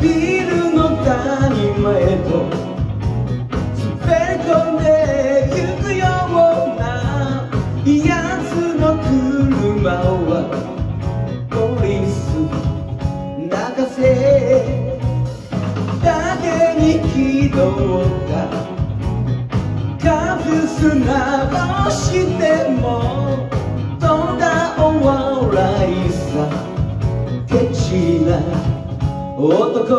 ビルの谷間へと滑り込んでゆくような奴の車はポリス泣かせだけに気取ったカフスなを男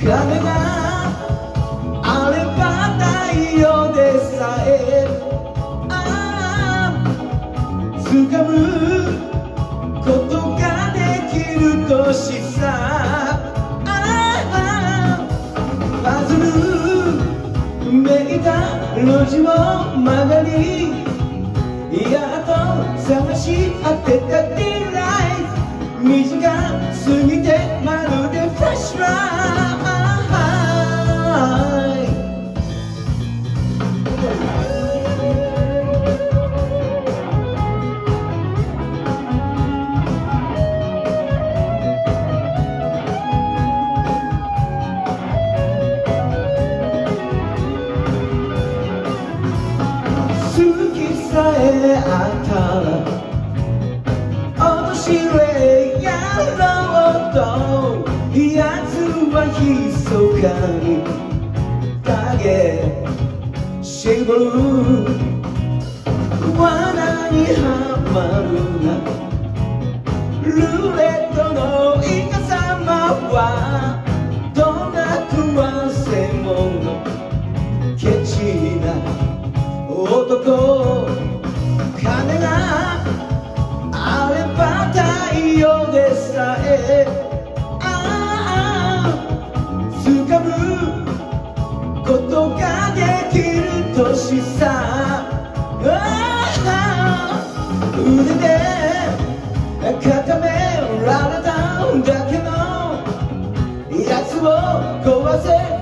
金があれば太陽でさえああ掴むことができる年さああパズルめいた路地を曲がりやっと探し当てたディライ短すぎきさえあったら落としれやろうと奴は密かに。影。絞る罠にはまるな。ルーレットのイカ様は。しさ腕で固められたんだけのやつを壊せ。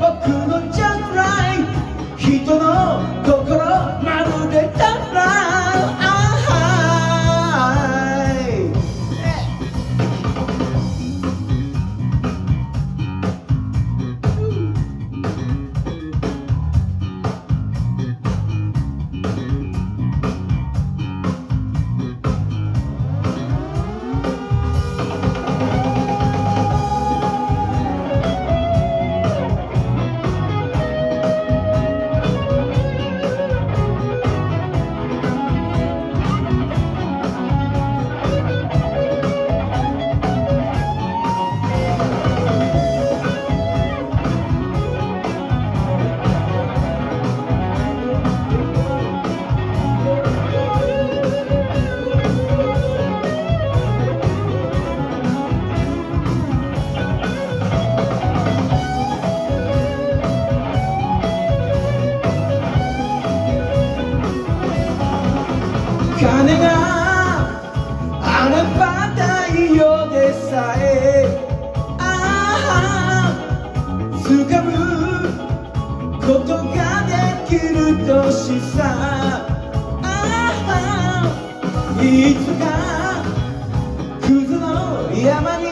ができる年さああいつかクズの山に